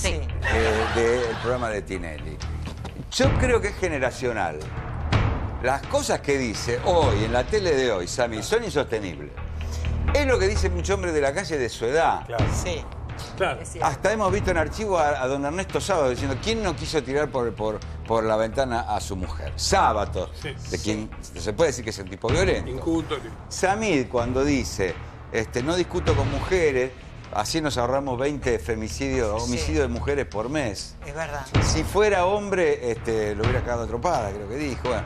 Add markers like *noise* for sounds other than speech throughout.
Sí. eh, del programa de Tinelli. Yo creo que es generacional. Las cosas que dice hoy, en la tele de hoy, Sami, son insostenibles. Es lo que dice mucho hombre de la calle de su edad. Sí. Claro. Hasta hemos visto en archivo a, a don Ernesto Sábato diciendo quién no quiso tirar por, por, por la ventana a su mujer. Sábato, Sí. de quien se puede decir que es un tipo violento. Inculto. Samid cuando dice, este, no discuto con mujeres, así nos ahorramos 20 femicidios, Sí. homicidios de mujeres por mes. Es verdad. Si fuera hombre, este, lo hubiera cagado a tropada, creo que dijo. Bueno,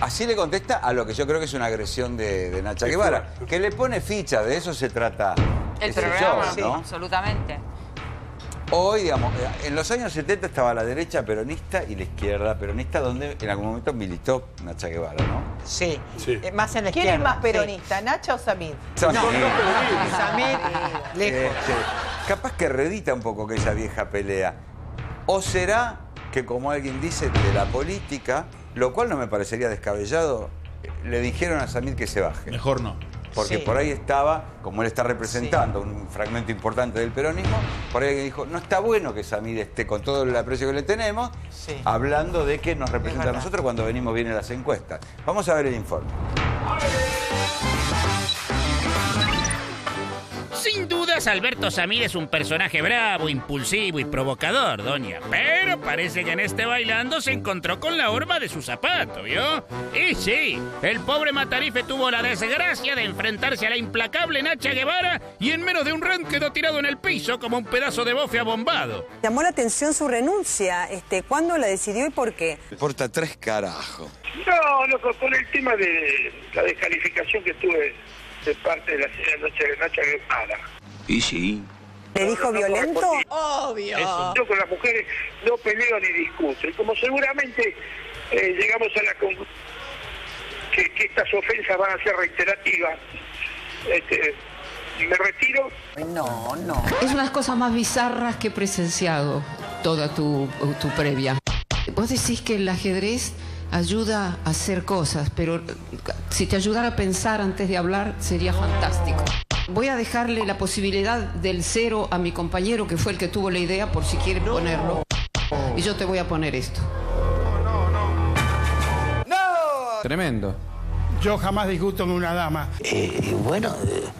así le contesta a lo que yo creo que es una agresión de, de Nacha Guevara, que le pone ficha, de eso se trata. El programa, show, ¿no? absolutamente. Hoy, digamos, en los años 70 estaba la derecha peronista y la izquierda peronista, donde en algún momento militó Nacha Guevara, ¿no? Sí. Sí. Eh, Más en la ¿Quién es izquierda. más peronista, Nacha o Samid? Samid. Sí. Samir, eh, lejos. Este, capaz que redita un poco que esa vieja pelea. ¿O será que, como alguien dice, de la política, lo cual no me parecería descabellado, le dijeron a Samir que se baje? Mejor no. Porque Sí. por ahí estaba, como él está representando un fragmento importante del peronismo, por ahí dijo, no está bueno que Samir esté con todo el aprecio que le tenemos, Sí. hablando de que nos representa a nosotros cuando venimos bien en las encuestas. Vamos a ver el informe. Dudas, Alberto Samir es un personaje bravo, impulsivo y provocador, doña. Pero parece que en este bailando se encontró con la horma de su zapato, ¿vio? Y sí, el pobre Matarife tuvo la desgracia de enfrentarse a la implacable Nacha Guevara y en menos de un round quedó tirado en el piso como un pedazo de bofe abombado. Llamó la atención su renuncia. Este, ¿Cuándo la decidió y por qué? Importa tres carajos. No, no, con- el tema de la descalificación que tuve de parte de la señora Nacha Guevara. Y sí. ¿Le dijo violento? Obvio. Yo con las mujeres no peleo ni discuto. Y como seguramente eh, llegamos a la conclusión que, que estas ofensas van a ser reiterativas, este, me retiro No, no. Es una de las cosas más bizarras que he presenciado toda tu, tu previa. Vos decís que el ajedrez ayuda a hacer cosas, pero si te ayudara a pensar antes de hablar sería fantástico. Voy a dejarle la posibilidad del cero a mi compañero que fue el que tuvo la idea por si quiere ponerlo. Y yo te voy a poner esto. Tremendo. Yo jamás discuto con una dama. y bueno,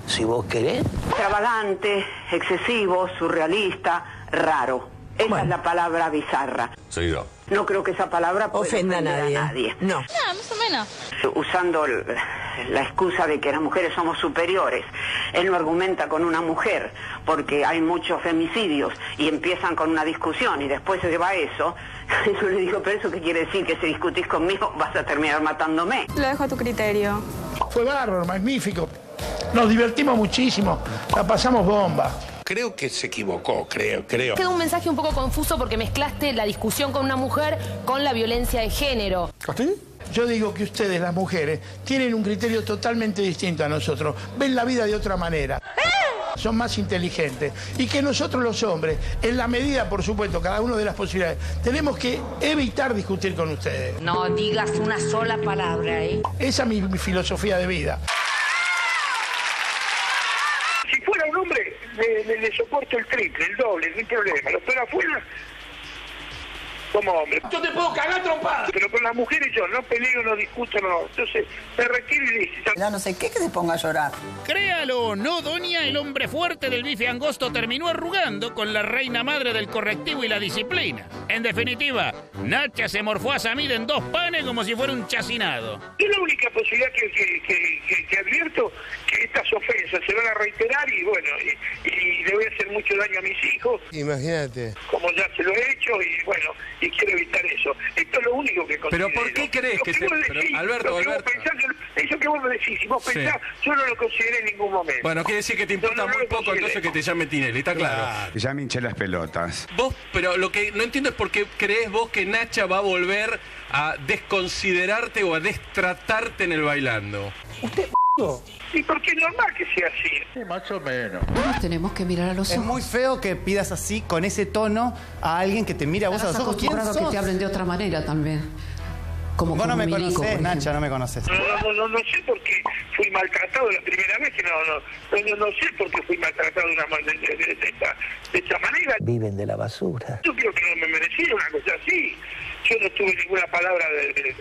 si vos querés. Extravagante, excesivo, surrealista, raro. Esa es la palabra bizarra. Soy yo. No creo que esa palabra pueda Ofenda a nadie. No. Ah, más o menos. Usando la excusa de que las mujeres somos superiores. Él no argumenta con una mujer porque hay muchos femicidios y empiezan con una discusión y después se va a eso. *laughs* Yo le digo, pero eso qué quiere decir que si discutís conmigo *laughs* vas a terminar matándome. Lo dejo a tu criterio. Fue bárbaro, magnífico. Nos divertimos muchísimo. La pasamos bomba. Creo que se equivocó, creo, creo. Queda un mensaje un poco confuso porque mezclaste la discusión con una mujer con la violencia de género. Yo digo que ustedes, las mujeres, tienen un criterio totalmente distinto a nosotros. Ven la vida de otra manera. Son más inteligentes. Y que nosotros los hombres, en la medida, por supuesto, cada uno de las posibilidades, tenemos que evitar discutir con ustedes. No digas una sola palabra, ¿eh? Esa es mi, mi filosofía de vida. Si fuera un hombre, le, le- le soporto el triple, el doble, no hay problema. Lo pero afuera, como hombre. Yo te puedo cagar trompada. Pero con las mujeres yo no peleo, no discuto, no. Entonces, me listo. Ya no sé qué que se ponga a llorar. Créalo o no, doña, el hombre fuerte del bife angosto terminó arrugando con la reina madre del correctivo y la disciplina. En definitiva, Nacha se morfó a Samid en dos panes como si fuera un chacinado. Es la única posibilidad que, que, que- que- que advierto que estas ofensas se van a reiterar y bueno, y, y le voy a hacer mucho daño a mis hijos, Imagínate. como ya se lo he hecho, y bueno, y quiero evitar eso. Esto es lo único que Pero considero. ¿por qué crees Lo que se- vos pero, decís, Alberto, lo que vos Alberto. pensás, eso que vos me decís, si vos Sí. pensás, yo no lo consideré en ningún momento. Bueno, quiere decir que te importa No, no, no muy poco entonces que te llame Tinelli, está claro. Ya me hinché las pelotas. Vos, pero lo que no entiendo es por qué crees vos que Nacha va a volver a desconsiderarte o a destratarte en el bailando. Y porque es normal que sea así. más o menos. Nos tenemos que mirar a los Es ojos. muy feo que pidas así, con ese tono, a alguien que te mira a vos a Estás los ojos. ¿Quién acostumbrado a que sos? te hablen de otra manera también. como Vos no me Milico, conocés, por Nacha, no me conoces. No, no, no, no sé por qué fui maltratado la primera vez, que no, no, no, no, no sé por qué fui maltratado de, una, ma- de, de- de- de esta, de esta manera. Viven de la basura. Yo creo que no me merecía una cosa así. Yo no tuve ninguna palabra de, de-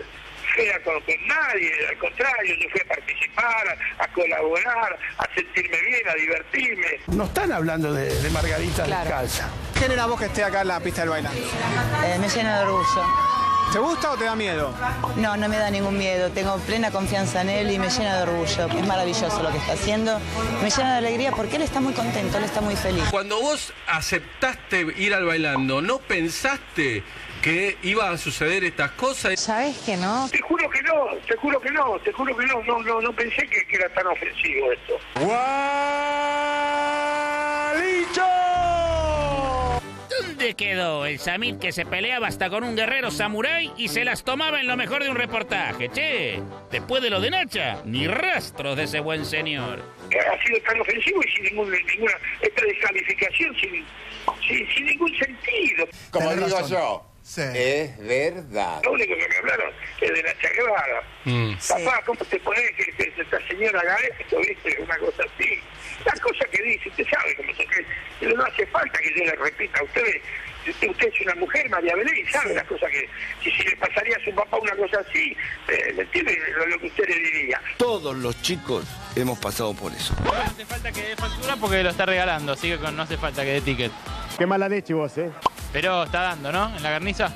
fea con, con nadie, al contrario, yo fui a participar, a, a colaborar, a sentirme bien, a divertirme. No están hablando de, de Margarita Claro. descalza. ¿Quién era vos que esté acá en la pista del bailando? Eh, me llena de orgullo. ¿Te gusta o te da miedo? No, no me da ningún miedo. Tengo plena confianza en él y me llena de orgullo. Es maravilloso lo que está haciendo. Me llena de alegría porque él está muy contento, él está muy feliz. Cuando vos aceptaste ir al bailando, ¿no pensaste que iba a suceder estas cosas? ¿Sabes que no? Te juro que no, te juro que no, te juro que no, no, no, no pensé que, que era tan ofensivo esto. ¿Dónde quedó el Samit que se peleaba hasta con un guerrero samurái y se las tomaba en lo mejor de un reportaje? Che, después de lo de Nacha, ni rastros de ese buen señor. Ha sido tan ofensivo y sin ningún- ninguna, esta descalificación sin, sin, sin ningún sentido. Como Tenés digo razón. yo, Sí. es verdad. Lo único que me hablaron es de la Guevara. Mm. Papá, ¿cómo te pones que, que esta señora haga esto, viste? Una cosa así. Las cosas que dice, usted sabe cómo pero no hace falta que yo le repita a ustedes. Usted, usted es una mujer, María Belén, y sabe las cosas que... Si, si le pasaría a su papá una cosa así, eh, ¿me entiende lo, lo que usted le diría? Todos los chicos hemos pasado por eso. No hace falta que dé factura porque lo está regalando, así que no hace falta que dé ticket. Qué mala leche vos, ¿eh? Pero está dando, ¿no? En la garniza.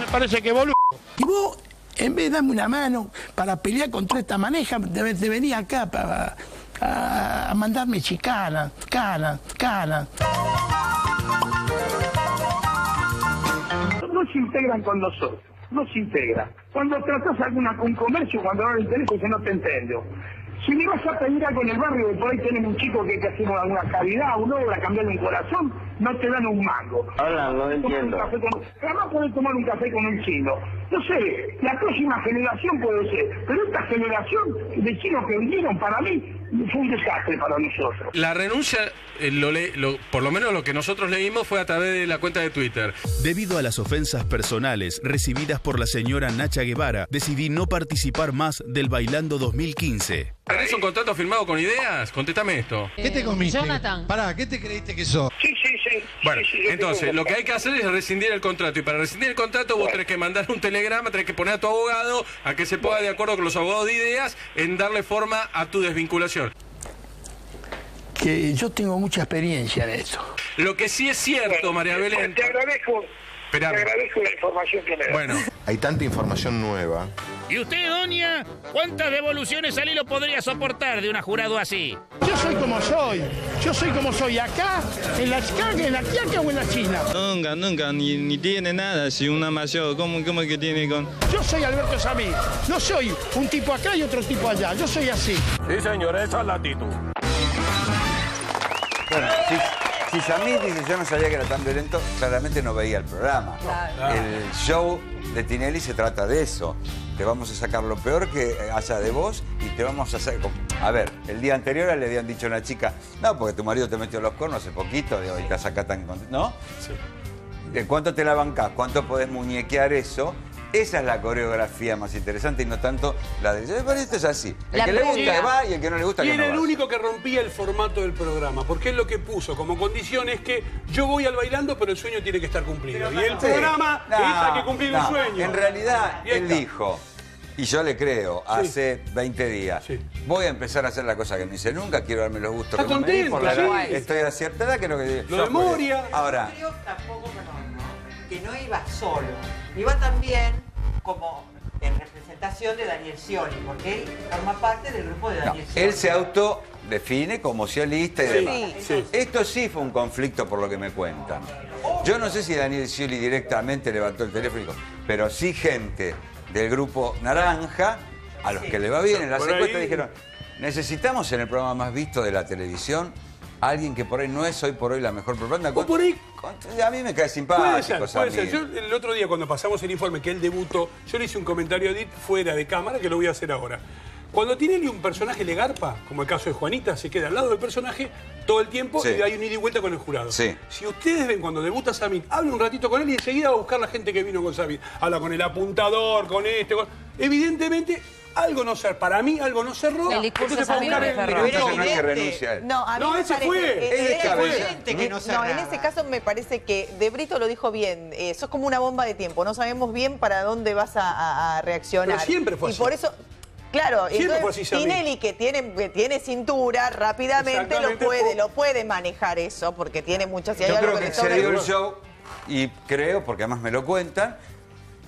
Me parece que boludo. Y vos, en vez de darme una mano para pelear contra esta maneja, de, de venir acá para a, a mandarme chicana, cana, cana. no se integran con nosotros, no se integran. Cuando tratas alguna, un comercio, cuando no le interesa, que no te entiendo. Si le vas a pedir algo en el barrio, que por ahí tenemos un chico que, que hacemos alguna caridad, una obra, cambiarle un corazón, no te dan un mango. Ahora, no entiendo. con- Jamás podés tomar un café con un chino. No sé, la próxima generación puede ser, pero esta generación de chinos que vinieron para mí fue un desastre para nosotros. La renuncia, eh, lo le- lo- por lo menos lo que nosotros leímos fue a través de la cuenta de Twitter. Debido a las ofensas personales recibidas por la señora Nacha Guevara, decidí no participar más del Bailando 2015. ¿Tenés un contrato firmado con ideas? Contéstame esto. ¿Qué te comiste? Jonathan. Pará, ¿qué te creíste que sos? Sí, sí, sí. Bueno, sí, sí, yo entonces, lo que hay que hacer es rescindir el contrato. Y para rescindir el contrato, vos tenés que mandar un telegrama, tenés que poner a tu abogado a que se ponga de acuerdo con los abogados de ideas en darle forma a tu desvinculación. Que yo tengo mucha experiencia en esto. Lo que sí es cierto, María Belén. Te agradezco, Esperame. te agradezco la información que me das. Bueno, Hay tanta información nueva. ¿Y usted, doña? ¿Cuántas devoluciones al hilo podría soportar de una jurado así? Yo soy como soy. Yo soy como soy acá, en la Chicago, en la Quiaca o en la China. Nunca, nunca, ni, ni tiene nada. Si una mayor, ¿cómo, ¿cómo que tiene con...? Yo soy Alberto Samir. No soy un tipo acá y otro tipo allá. Yo soy así. Sí, señor, esa es la actitud. Bueno, si, si Samir dice yo no sabía que era tan violento, claramente no veía el programa. El show de Tinelli se trata de eso. Te vamos a sacar lo peor que haya de vos y te vamos a hacer... A ver, el día anterior le habían dicho a una chica, no, porque tu marido te metió los cornos hace poquito digo, y te saca tan... contento", ¿No? Sí. ¿De cuánto te la bancás? ¿Cuánto podés muñequear eso? Esa es la coreografía más interesante y no tanto la de... Pero esto es así. El La que le gusta que va y el que no le gusta Y que no era el va. único que rompía el formato del programa, porque él lo que puso como condición es que yo voy al bailando, pero el sueño tiene que estar cumplido. y el Sí. programa No, dice que cumplir no. un sueño. En realidad, él dijo, y yo le creo, hace 20 días, voy a empezar a hacer la cosa que no hice nunca, quiero darme los gustos Está que no me di por la contento, edad. sí. Estoy a cierta edad, creo que... Lo de Moria. Ahora, Creo tampoco. Que no iba solo, iba también como en representación de Daniel Scioli, porque él forma parte del grupo de no, Daniel Scioli. él se autodefine como socialista y Sí, demás. sí. Esto sí fue un conflicto por lo que me cuentan. Yo no sé si Daniel Scioli directamente levantó el teléfono pero sí gente del grupo Naranja, a los que le va bien en las Por encuestas, ahí- dijeron, necesitamos en el programa más visto de la televisión alguien que por ahí no es hoy por hoy la mejor propaganda. O por ahí- A mí me cae simpático, Puede ser, puede ser. Yo el otro día cuando pasamos el informe que él debutó, yo le hice un comentario a Edith fuera de cámara que lo voy a hacer ahora. Cuando Tinelli un personaje le garpa, como el caso de Juanita, se queda al lado del personaje todo el tiempo Sí. y hay un ida y vuelta con el jurado. Sí. Si ustedes ven cuando debuta Samit, habla un ratito con él y enseguida va a buscar la gente que vino con Samit. Habla con el apuntador, con este, con... Evidentemente, algo no cerró. Para mí, algo no cerró. El discurso entonces. Pero no es que renuncia a él. No, a mí No, me ese parece fue. que- Es descabellado. que no No, cerraba. en ese caso me parece que De Brito lo dijo bien. Eh, sos como una bomba de tiempo. No sabemos bien para dónde vas a, a- a reaccionar. Pero siempre fue Y así. por eso. Claro, Siempre entonces. Tinelli que tiene, que tiene cintura rápidamente lo puede, lo puede manejar eso porque tiene muchas. si Yo creo que que se dio el show y creo, porque además me lo cuentan,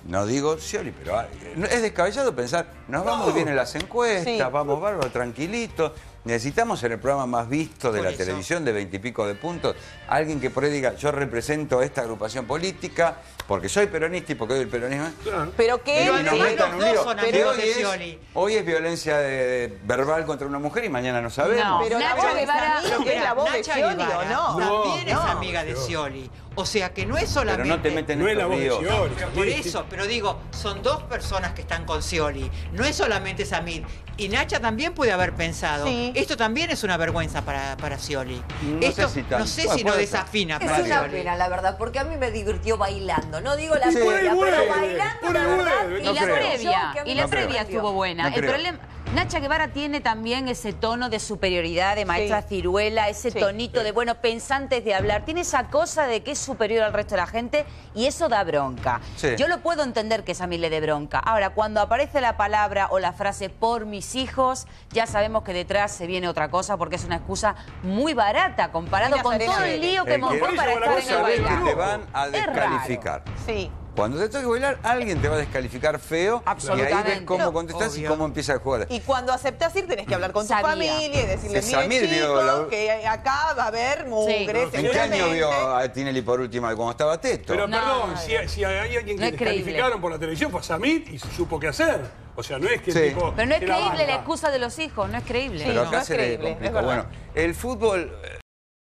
no digo Scioli, pero ah, es descabellado pensar, nos va muy bien en las encuestas, Sí. vamos bárbaro, tranquilito. Necesitamos en el programa más visto de Por la eso. televisión, de veintipico de puntos, alguien que por ahí diga, yo represento esta agrupación política, porque soy peronista y porque doy el peronismo. Pero que él hoy de. Hoy es violencia de- verbal contra una mujer y mañana no sabemos. No, pero de Guevara- que es la voz de Nacha Scioli, ¿o no? También No, es no. amiga de Scioli. O sea que no es solamente. Pero no te meten No en la voz de. Scioli. Por eso, pero digo, son dos personas que están con Scioli. No es solamente Samir. Y Nacha también puede haber pensado. Sí. Esto también es una vergüenza para, para Scioli. No sé Esto, si tanto. no sé Bueno, si no desafina Es para una Scioli. pena, la verdad, porque a mí me divirtió bailando. No digo la Sí. previa, pero bailando, la verdad. Y la previa, y me la previa estuvo buena. No el creo. problema, Nacha Guevara tiene también ese tono de superioridad de maestra Sí. ciruela, ese Sí. tonito de, bueno, pensantes de hablar. Tiene esa cosa de que es superior al resto de la gente y eso da bronca. Sí. Yo lo puedo entender que esa a mí le dé bronca. Ahora, cuando aparece la palabra o la frase por mis hijos, ya sabemos que detrás se viene otra cosa porque es una excusa muy barata comparado con todo el lío que Por para estar en el bailando. te van a Es raro. descalificar. Sí. Cuando te toque bailar, alguien te va a descalificar feo. Y ahí Absolutamente. ves cómo No, contestas y cómo empieza a jugar. Y cuando aceptas ir tenés que hablar con Sabía. tu familia y decirle, Sí, mire vio la- que acá va a haber mugre, ¿En qué año vio a Tinelli por última vez? Cuando estaba teto. Pero No, perdón, no, si, no. si hay alguien que No descalificaron por la televisión fue a Samit y supo qué hacer. O sea, no es que Sí. el tipo. Pero no es la creíble la excusa de los hijos, no es creíble. Pero no acá es se le creíble, es complica. verdad. Bueno, el fútbol,